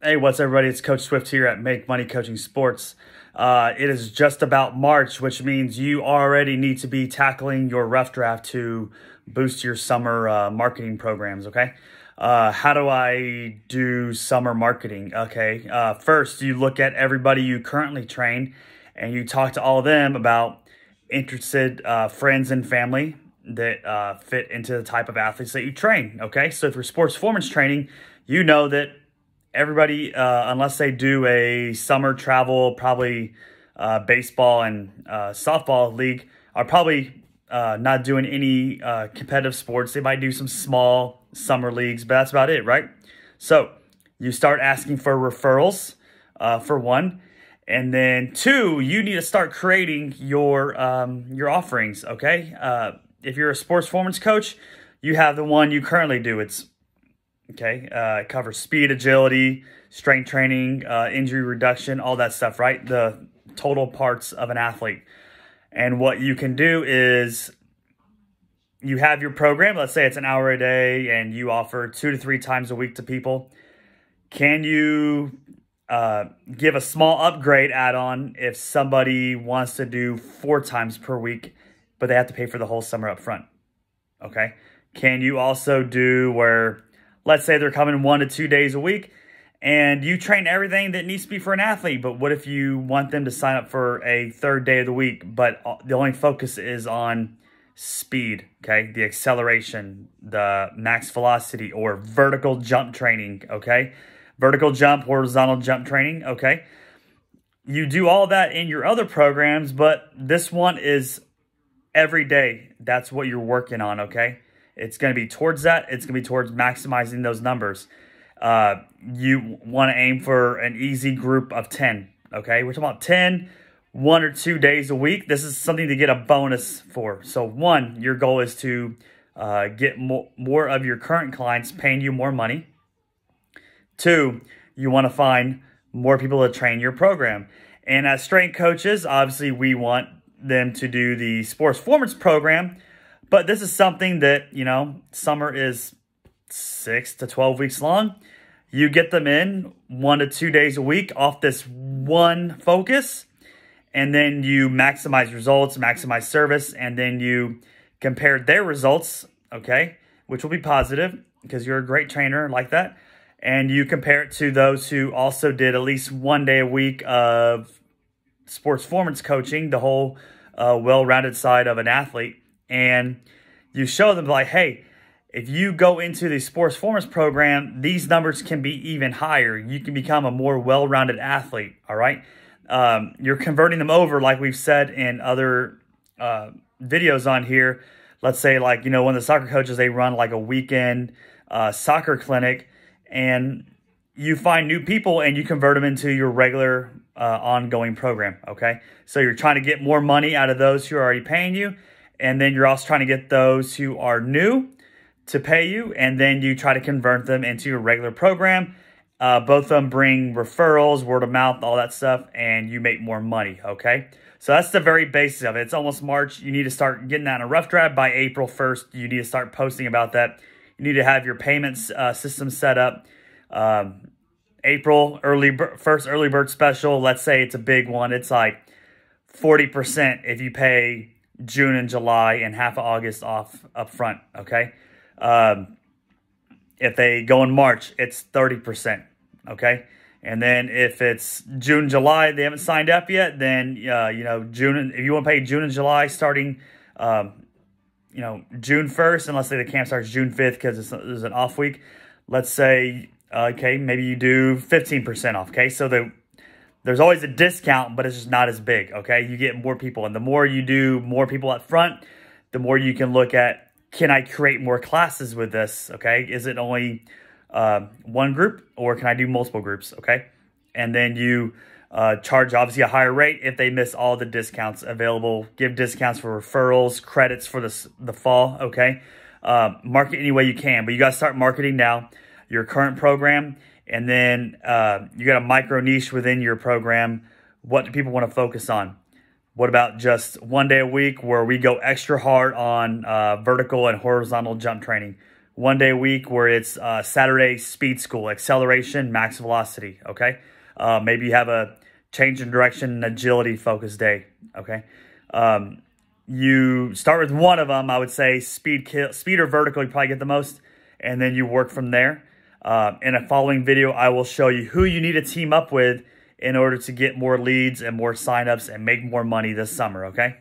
Hey, what's everybody? It's Coach Swift here at Make Money Coaching Sports. Uh, it is just about March, which means you already need to be tackling your rough draft to boost your summer uh, marketing programs. Okay. Uh, how do I do summer marketing? Okay. Uh, first, you look at everybody you currently train and you talk to all of them about interested uh, friends and family that uh, fit into the type of athletes that you train. Okay. So for sports performance training, you know that everybody, uh, unless they do a summer travel, probably uh, baseball and uh, softball league, are probably uh, not doing any uh, competitive sports. They might do some small summer leagues, but that's about it, right? So you start asking for referrals uh, for one. And then two, you need to start creating your um, your offerings. Okay, if you're a sports performance coach, you have the one you currently do. It's Okay, uh, it covers speed, agility, strength training, uh, injury reduction, all that stuff, right? The total parts of an athlete. And what you can do is you have your program, let's say it's an hour a day, and you offer two to three times a week to people. Can you uh, give a small upgrade add on if somebody wants to do four times per week, but they have to pay for the whole summer up front? Okay. Can you also do where let's say they're coming one to two days a week and you train everything that needs to be for an athlete. But what if you want them to sign up for a third day of the week, but the only focus is on speed, okay? The acceleration, the max velocity, or vertical jump training, okay? Vertical jump, horizontal jump training, okay? You do all that in your other programs, but this one is every day. That's what you're working on, okay? It's going to be towards that. It's going to be towards maximizing those numbers. Uh, you want to aim for an easy group of 10. Okay, we're talking about 10, one or two days a week. This is something to get a bonus for. So, one, your goal is to uh, get more, more of your current clients paying you more money. Two, you want to find more people to train your program. And as strength coaches, obviously, we want them to do the sports performance program but this is something that, you know, summer is six to 12 weeks long. You get them in one to two days a week off this one focus, and then you maximize results, maximize service, and then you compare their results, okay, which will be positive because you're a great trainer like that. And you compare it to those who also did at least one day a week of sports performance coaching, the whole uh, well rounded side of an athlete and you show them like, hey, if you go into the sports performance program, these numbers can be even higher. You can become a more well-rounded athlete. All right, um, you're converting them over, like we've said in other uh, videos on here. Let's say, like you know, of the soccer coaches they run like a weekend uh, soccer clinic, and you find new people and you convert them into your regular uh, ongoing program. Okay, so you're trying to get more money out of those who are already paying you and then you're also trying to get those who are new to pay you, and then you try to convert them into your regular program. Uh, both of them bring referrals, word of mouth, all that stuff, and you make more money, okay? So that's the very basis of it. It's almost March. You need to start getting that in a rough draft by April 1st. You need to start posting about that. You need to have your payments uh, system set up. Um, April early first early bird special. Let's say it's a big one. It's like 40% if you pay June and July and half of August off up front, okay? Um, if they go in March, it's 30%, okay? And then if it's June, July, they haven't signed up yet, then, uh, you know, June, if you want to pay June and July starting, um, you know, June 1st, and let's say the camp starts June 5th because it's, an off week, let's say, uh, okay, maybe you do 15% off, okay? So the there's always a discount, but it's just not as big, okay? You get more people. And the more you do more people up front, the more you can look at, can I create more classes with this, okay? Is it only uh, one group or can I do multiple groups, okay? And then you uh, charge obviously a higher rate if they miss all the discounts available. Give discounts for referrals, credits for the, the fall, okay? Uh, market any way you can, but you got to start marketing now. Your current program and then uh, you got a micro niche within your program. What do people want to focus on? What about just one day a week where we go extra hard on uh, vertical and horizontal jump training? one day a week where it's uh, Saturday speed school, acceleration, max velocity, okay? Uh, maybe you have a change in direction and agility focus day, okay? Um, you start with one of them, I would say speed, kill, speed or vertical, you probably get the most, and then you work from there. Uh, in a following video, I will show you who you need to team up with in order to get more leads and more signups and make more money this summer, okay?